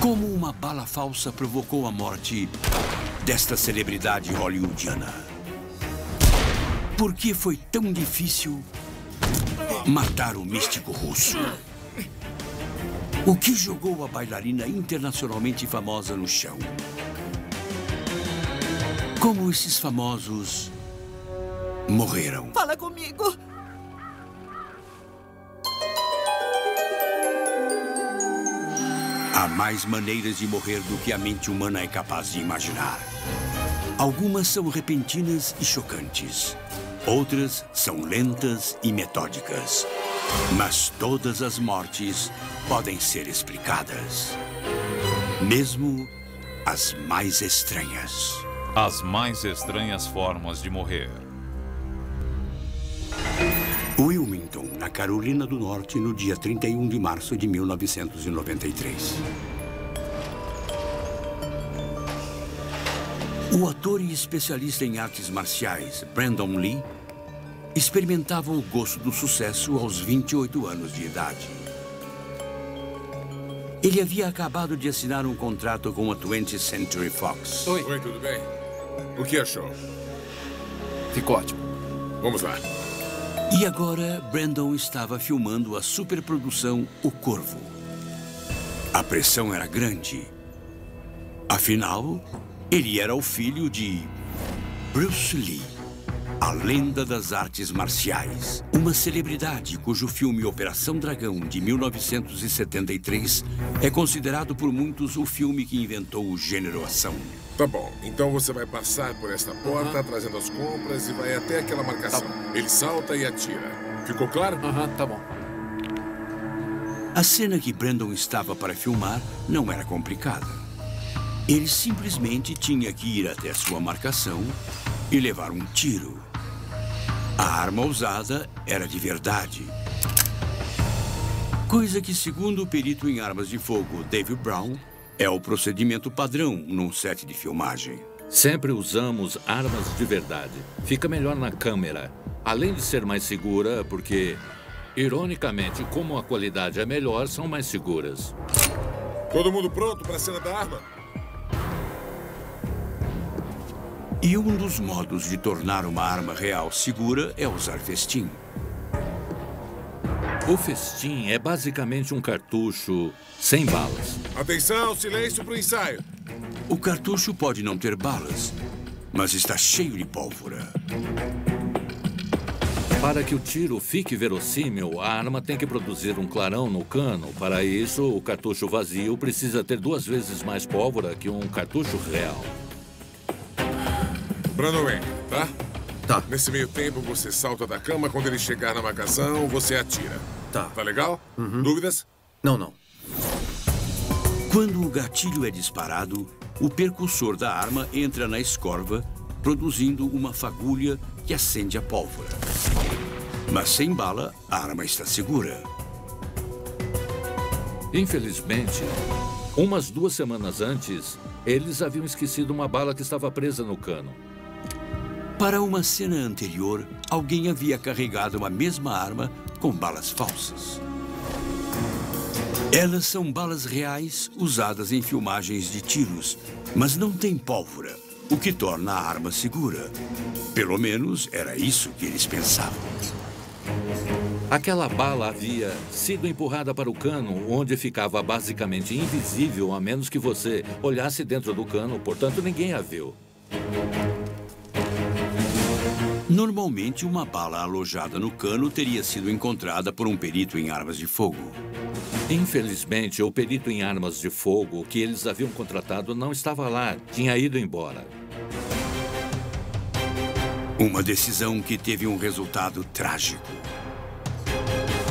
Como uma bala falsa provocou a morte desta celebridade hollywoodiana? Por que foi tão difícil matar o místico russo? O que jogou a bailarina internacionalmente famosa no chão? Como esses famosos morreram? Fala comigo. Há mais maneiras de morrer do que a mente humana é capaz de imaginar. Algumas são repentinas e chocantes. Outras são lentas e metódicas. Mas todas as mortes podem ser explicadas. Mesmo as mais estranhas. As mais estranhas formas de morrer. Wilmington, na Carolina do Norte, no dia 31 de março de 1993. O ator e especialista em artes marciais, Brandon Lee, experimentava o gosto do sucesso aos 28 anos de idade. Ele havia acabado de assinar um contrato com a 20th Century Fox. Oi. Oi, tudo bem? O que achou? Ficou ótimo. Vamos lá. E agora, Brandon estava filmando a superprodução O Corvo. A pressão era grande. Afinal, ele era o filho de Bruce Lee, a lenda das artes marciais. Uma celebridade cujo filme Operação Dragão, de 1973, é considerado por muitos o filme que inventou o gênero ação. Tá bom, então você vai passar por esta porta, trazendo as compras e vai até aquela marcação. Tá Ele salta e atira. Ficou claro? Aham, tá bom. A cena que Brandon estava para filmar não era complicada. Ele simplesmente tinha que ir até sua marcação e levar um tiro. A arma usada era de verdade. Coisa que, segundo o perito em armas de fogo David Brown, é o procedimento padrão num set de filmagem. Sempre usamos armas de verdade. Fica melhor na câmera. Além de ser mais segura, porque, ironicamente, como a qualidade é melhor, são mais seguras. Todo mundo pronto para a cena da arma? E um dos modos de tornar uma arma real segura é usar festim. O festim é basicamente um cartucho sem balas. Atenção, silêncio para o ensaio. O cartucho pode não ter balas, mas está cheio de pólvora. Para que o tiro fique verossímil, a arma tem que produzir um clarão no cano. Para isso, o cartucho vazio precisa ter duas vezes mais pólvora que um cartucho real. Brandon Wayne, tá? Tá. Nesse meio tempo, você salta da cama. Quando ele chegar na marcação, você atira. Tá. Tá legal? Dúvidas? Não, não. Quando o gatilho é disparado, o percussor da arma entra na escorva, produzindo uma fagulha que acende a pólvora. Mas sem bala, a arma está segura. Infelizmente, umas duas semanas antes, eles haviam esquecido uma bala que estava presa no cano. Para uma cena anterior, alguém havia carregado a mesma arma com balas falsas. Elas são balas reais usadas em filmagens de tiros, mas não têm pólvora, o que torna a arma segura. Pelo menos era isso que eles pensavam. Aquela bala havia sido empurrada para o cano, onde ficava basicamente invisível a menos que você olhasse dentro do cano, portanto ninguém a viu. Normalmente, uma bala alojada no cano teria sido encontrada por um perito em armas de fogo. Infelizmente, o perito em armas de fogo que eles haviam contratado não estava lá, tinha ido embora. Uma decisão que teve um resultado trágico.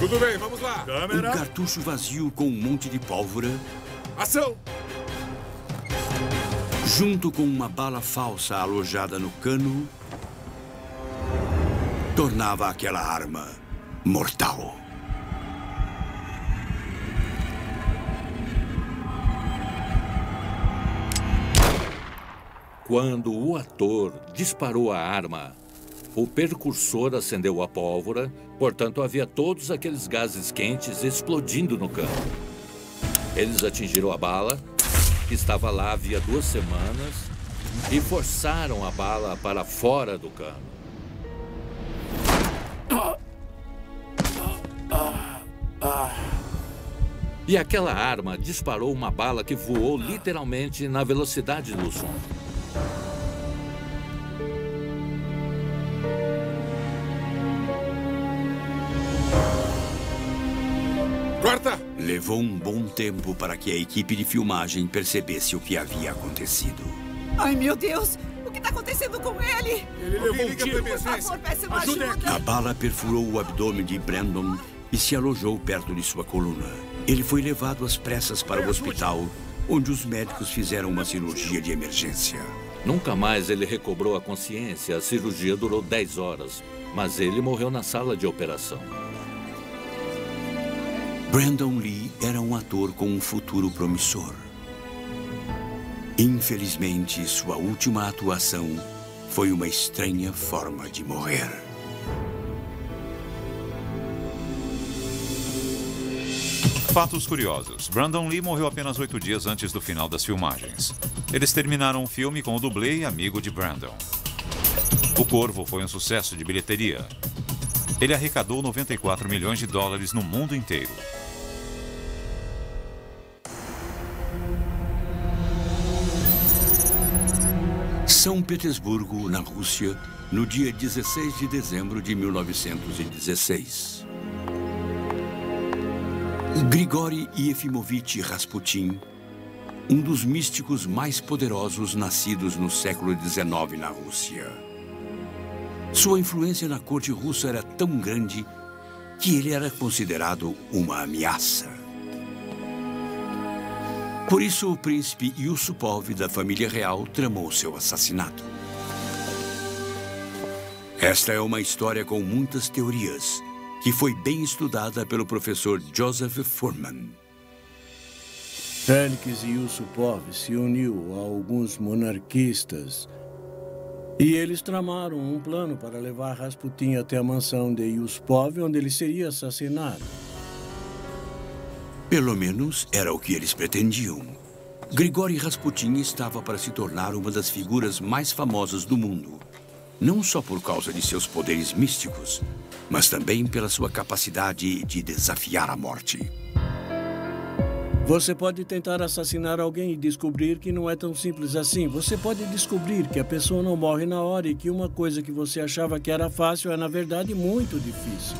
Tudo bem, vamos lá. Um cartucho vazio com um monte de pólvora, Ação! junto com uma bala falsa alojada no cano, tornava aquela arma mortal. Quando o ator disparou a arma, o percursor acendeu a pólvora, portanto havia todos aqueles gases quentes explodindo no cano. Eles atingiram a bala que estava lá havia duas semanas e forçaram a bala para fora do cano. E aquela arma disparou uma bala que voou literalmente na velocidade do som. Corta! Levou um bom tempo para que a equipe de filmagem percebesse o que havia acontecido. Ai, meu Deus! O que está acontecendo com ele? Ele levou um tiro. Por favor, peça uma Ajudem ajuda. A bala perfurou o abdômen de Brandon e se alojou perto de sua coluna. Ele foi levado às pressas para o hospital, onde os médicos fizeram uma cirurgia de emergência. Nunca mais ele recobrou a consciência. A cirurgia durou 10 horas, mas ele morreu na sala de operação. Brandon Lee era um ator com um futuro promissor. Infelizmente, sua última atuação foi uma estranha forma de morrer. Fatos curiosos. Brandon Lee morreu apenas oito dias antes do final das filmagens. Eles terminaram o filme com o dublê e amigo de Brandon. O Corvo foi um sucesso de bilheteria. Ele arrecadou 94 milhões de dólares no mundo inteiro. São Petersburgo, na Rússia, no dia 16 de dezembro de 1916. Grigori Yefimovich Rasputin, um dos místicos mais poderosos nascidos no século XIX na Rússia. Sua influência na corte russa era tão grande que ele era considerado uma ameaça. Por isso, o príncipe Yusupov da família real tramou seu assassinato. Esta é uma história com muitas teorias, que foi bem estudada pelo professor Joseph Furman. Félix Yusupov se uniu a alguns monarquistas e eles tramaram um plano para levar Rasputin até a mansão de Yusupov, onde ele seria assassinado. Pelo menos era o que eles pretendiam. Grigori Rasputin estava para se tornar uma das figuras mais famosas do mundo. Não só por causa de seus poderes místicos, mas também pela sua capacidade de desafiar a morte. Você pode tentar assassinar alguém e descobrir que não é tão simples assim. Você pode descobrir que a pessoa não morre na hora e que uma coisa que você achava que era fácil é, na verdade, muito difícil.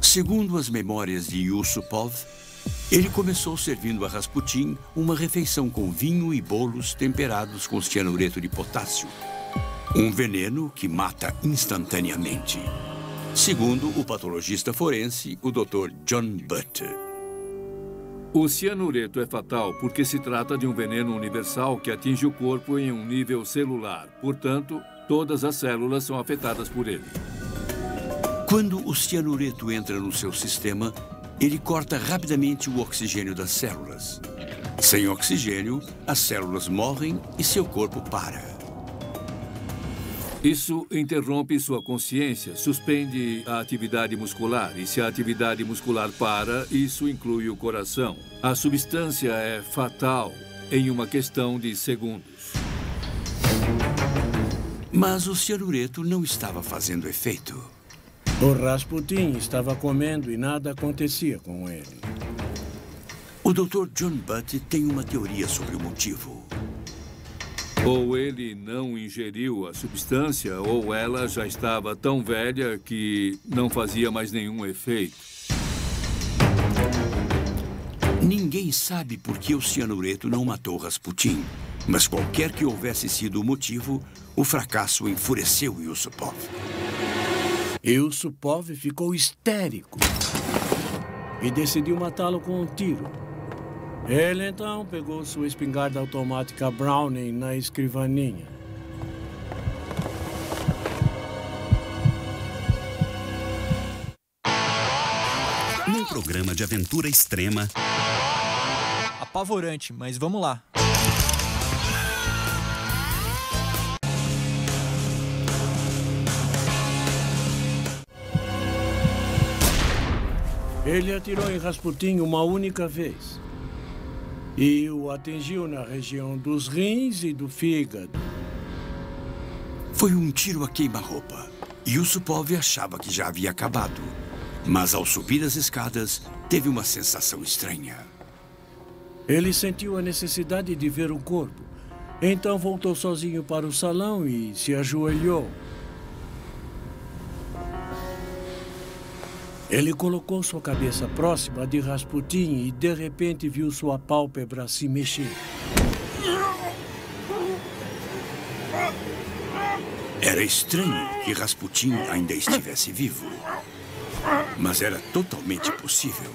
Segundo as memórias de Yusupov, ele começou servindo a Rasputin uma refeição com vinho e bolos temperados com cianureto de potássio. Um veneno que mata instantaneamente. Segundo o patologista forense, o Dr. John Butt. O cianureto é fatal porque se trata de um veneno universal que atinge o corpo em um nível celular. Portanto, todas as células são afetadas por ele. Quando o cianureto entra no seu sistema, ele corta rapidamente o oxigênio das células. Sem oxigênio, as células morrem e seu corpo para. Isso interrompe sua consciência, suspende a atividade muscular. E se a atividade muscular para, isso inclui o coração. A substância é fatal em uma questão de segundos. Mas o cianureto não estava fazendo efeito. O Rasputin estava comendo e nada acontecia com ele. O Dr. John Butt tem uma teoria sobre o motivo. Ou ele não ingeriu a substância, ou ela já estava tão velha que não fazia mais nenhum efeito. Ninguém sabe por que o cianureto não matou Rasputin, mas qualquer que houvesse sido o motivo, o fracasso enfureceu Yusupov. Yusupov ficou histérico e decidiu matá-lo com um tiro. Ele então pegou sua espingarda automática Browning na escrivaninha. Num programa de aventura extrema, Apavorante, mas vamos lá. Ele atirou em Rasputin uma única vez. E o atingiu na região dos rins e do fígado. Foi um tiro a queima-roupa. Yusupov achava que já havia acabado. Mas ao subir as escadas, teve uma sensação estranha. Ele sentiu a necessidade de ver o corpo. Então voltou sozinho para o salão e se ajoelhou. Ele colocou sua cabeça próxima de Rasputin e de repente viu sua pálpebra se mexer. Era estranho que Rasputin ainda estivesse vivo. Mas era totalmente possível.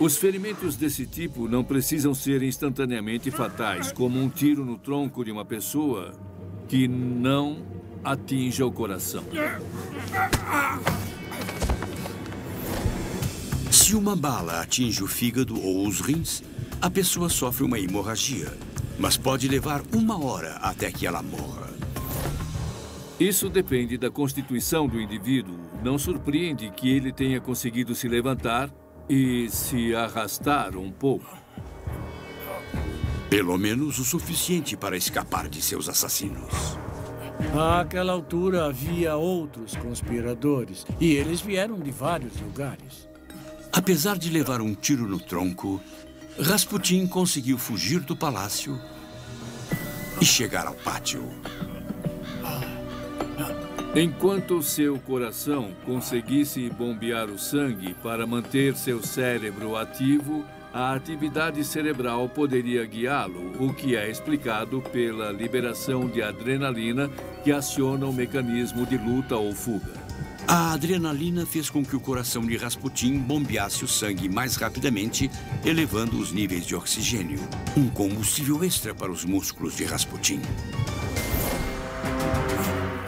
Os ferimentos desse tipo não precisam ser instantaneamente fatais, como um tiro no tronco de uma pessoa que não atinja o coração. Se uma bala atinge o fígado ou os rins, a pessoa sofre uma hemorragia, mas pode levar uma hora até que ela morra. Isso depende da constituição do indivíduo. Não surpreende que ele tenha conseguido se levantar e se arrastar um pouco. Pelo menos o suficiente para escapar de seus assassinos. Àquela altura havia outros conspiradores e eles vieram de vários lugares. Apesar de levar um tiro no tronco, Rasputin conseguiu fugir do palácio e chegar ao pátio. Enquanto seu coração conseguisse bombear o sangue para manter seu cérebro ativo, a atividade cerebral poderia guiá-lo, o que é explicado pela liberação de adrenalina que aciona o mecanismo de luta ou fuga. A adrenalina fez com que o coração de Rasputin bombeasse o sangue mais rapidamente, elevando os níveis de oxigênio. Um combustível extra para os músculos de Rasputin.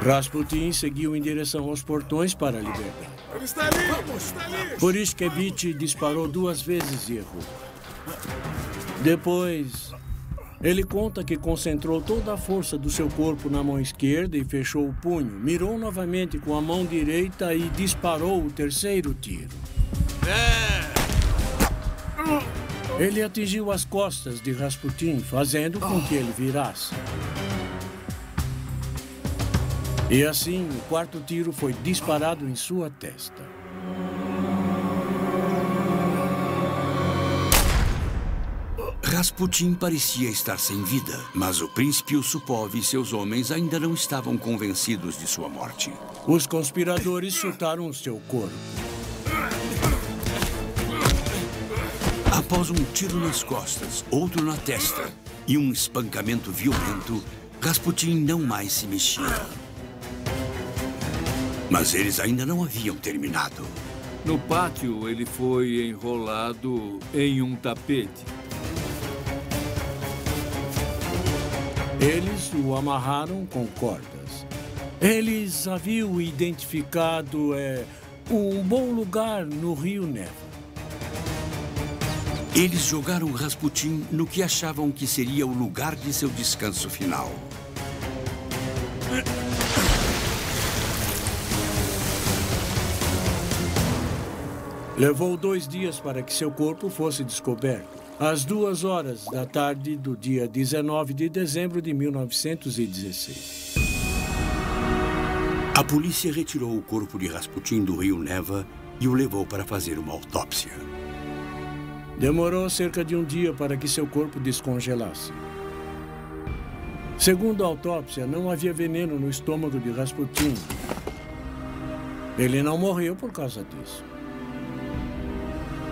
Rasputin seguiu em direção aos portões para a liberdade. Ele está ali! Está ali! Porishkevich disparou duas vezes e errou. Depois, ele conta que concentrou toda a força do seu corpo na mão esquerda e fechou o punho. Mirou novamente com a mão direita e disparou o terceiro tiro. Ele atingiu as costas de Rasputin, fazendo com que ele virasse. E assim, o quarto tiro foi disparado em sua testa. Rasputin parecia estar sem vida, mas o príncipe Yusupov e seus homens ainda não estavam convencidos de sua morte. Os conspiradores chutaram o seu corpo. Após um tiro nas costas, outro na testa e um espancamento violento, Rasputin não mais se mexia. Mas eles ainda não haviam terminado. No pátio, ele foi enrolado em um tapete. Eles o amarraram com cordas. Eles haviam identificado é, um bom lugar no rio Neva. Eles jogaram Rasputin no que achavam que seria o lugar de seu descanso final. Levou dois dias para que seu corpo fosse descoberto. Às duas horas da tarde do dia 19 de dezembro de 1916. A polícia retirou o corpo de Rasputin do rio Neva e o levou para fazer uma autópsia. Demorou cerca de um dia para que seu corpo descongelasse. Segundo a autópsia, não havia veneno no estômago de Rasputin. Ele não morreu por causa disso.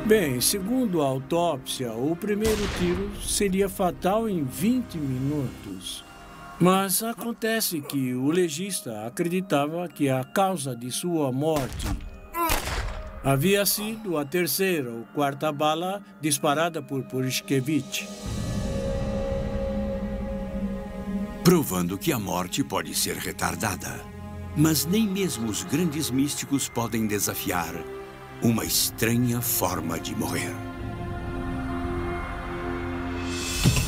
Bem, segundo a autópsia, o primeiro tiro seria fatal em 20 minutos. Mas acontece que o legista acreditava que a causa de sua morte havia sido a terceira ou quarta bala disparada por Porishkevich. Provando que a morte pode ser retardada. Mas nem mesmo os grandes místicos podem desafiar uma estranha forma de morrer.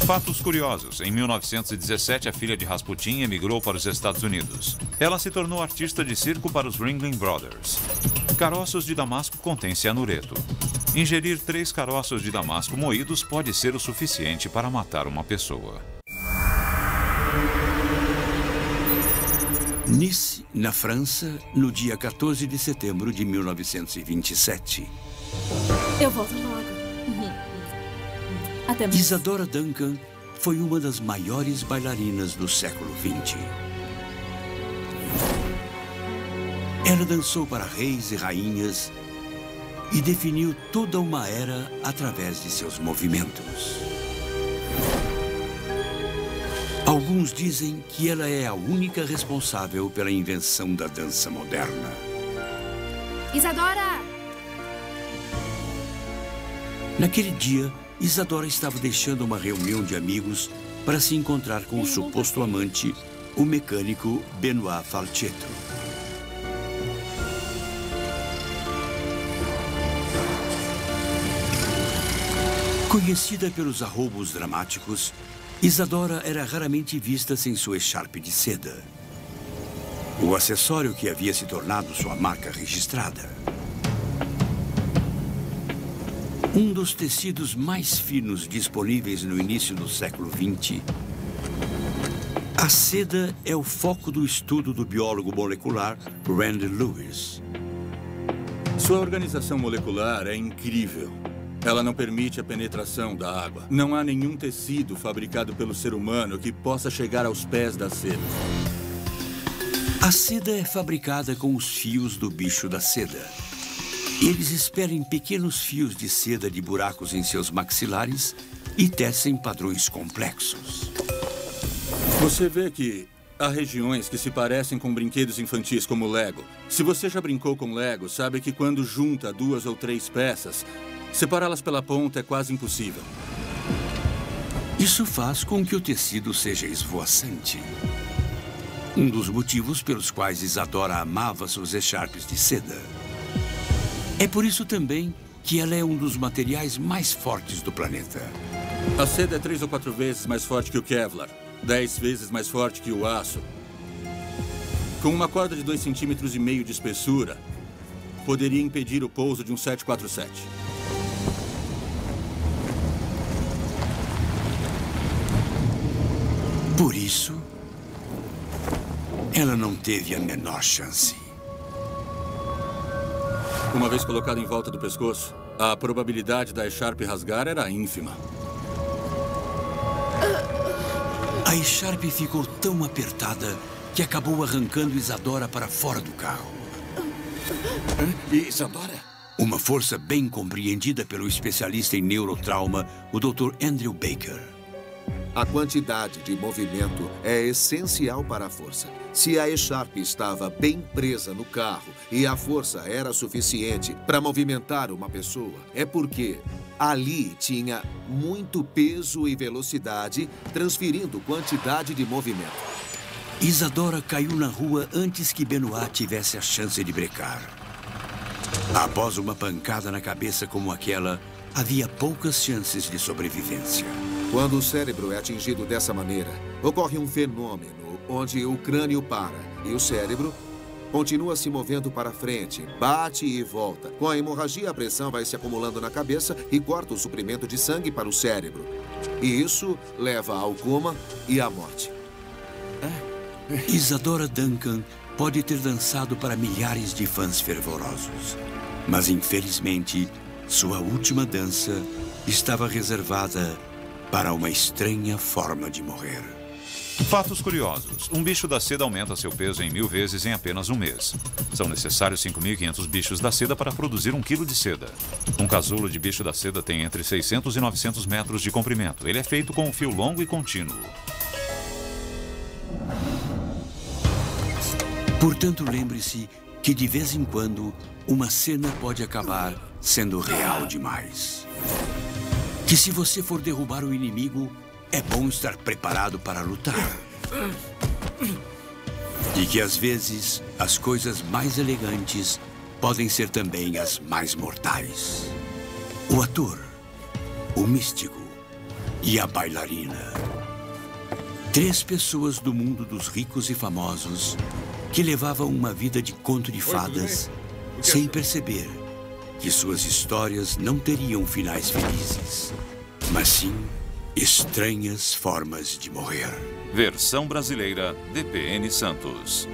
Fatos curiosos. Em 1917, a filha de Rasputin emigrou para os Estados Unidos. Ela se tornou artista de circo para os Ringling Brothers. Caroços de Damasco contém cianureto. Ingerir três caroços de damasco moídos pode ser o suficiente para matar uma pessoa. Nice, na França, no dia 14 de setembro de 1927. Eu volto logo. Até mais. Isadora Duncan foi uma das maiores bailarinas do século XX. Ela dançou para reis e rainhas e definiu toda uma era através de seus movimentos. Alguns dizem que ela é a única responsável pela invenção da dança moderna. Isadora! Naquele dia, Isadora estava deixando uma reunião de amigos para se encontrar com o suposto amante, o mecânico Benoit Falchetto. Conhecida pelos arroubos dramáticos, Isadora era raramente vista sem sua echarpe de seda. O acessório que havia se tornado sua marca registrada. Um dos tecidos mais finos disponíveis no início do século XX. A seda é o foco do estudo do biólogo molecular Randy Lewis. Sua organização molecular é incrível. Ela não permite a penetração da água. Não há nenhum tecido fabricado pelo ser humano que possa chegar aos pés da seda. A seda é fabricada com os fios do bicho da seda. Eles esperam pequenos fios de seda de buracos em seus maxilares e tecem padrões complexos. Você vê que há regiões que se parecem com brinquedos infantis como Lego. Se você já brincou com Lego, sabe que quando junta duas ou três peças, separá-las pela ponta é quase impossível. Isso faz com que o tecido seja esvoaçante. Um dos motivos pelos quais Isadora amava suas echarpes de seda. É por isso também que ela é um dos materiais mais fortes do planeta. A seda é três ou quatro vezes mais forte que o Kevlar, dez vezes mais forte que o aço. Com uma corda de dois centímetros e meio de espessura, poderia impedir o pouso de um 747. Por isso, ela não teve a menor chance. Uma vez colocado em volta do pescoço, a probabilidade da Echarpe rasgar era ínfima. A Echarpe ficou tão apertada que acabou arrancando Isadora para fora do carro. Isadora? Uma força bem compreendida pelo especialista em neurotrauma, o Dr. Andrew Baker. A quantidade de movimento é essencial para a força. Se a E-Sharp estava bem presa no carro e a força era suficiente para movimentar uma pessoa, é porque ali tinha muito peso e velocidade, transferindo quantidade de movimento. Isadora caiu na rua antes que Benoit tivesse a chance de brecar. Após uma pancada na cabeça como aquela, havia poucas chances de sobrevivência. Quando o cérebro é atingido dessa maneira, ocorre um fenômeno onde o crânio para e o cérebro continua se movendo para frente, bate e volta. Com a hemorragia, a pressão vai se acumulando na cabeça e corta o suprimento de sangue para o cérebro. E isso leva ao coma e à morte. Isadora Duncan pode ter dançado para milhares de fãs fervorosos. Mas, infelizmente, sua última dança estava reservada para uma estranha forma de morrer. Fatos curiosos. Um bicho da seda aumenta seu peso em mil vezes em apenas um mês. São necessários 5.500 bichos da seda para produzir um quilo de seda. Um casulo de bicho da seda tem entre 600 e 900 metros de comprimento. Ele é feito com um fio longo e contínuo. Portanto, lembre-se que de vez em quando uma cena pode acabar sendo real demais. Que se você for derrubar o inimigo, é bom estar preparado para lutar. E que às vezes as coisas mais elegantes podem ser também as mais mortais. O ator, o místico e a bailarina. Três pessoas do mundo dos ricos e famosos que levavam uma vida de conto de fadas sem perceber que suas histórias não teriam finais felizes, mas sim estranhas formas de morrer. Versão brasileira DPN Santos.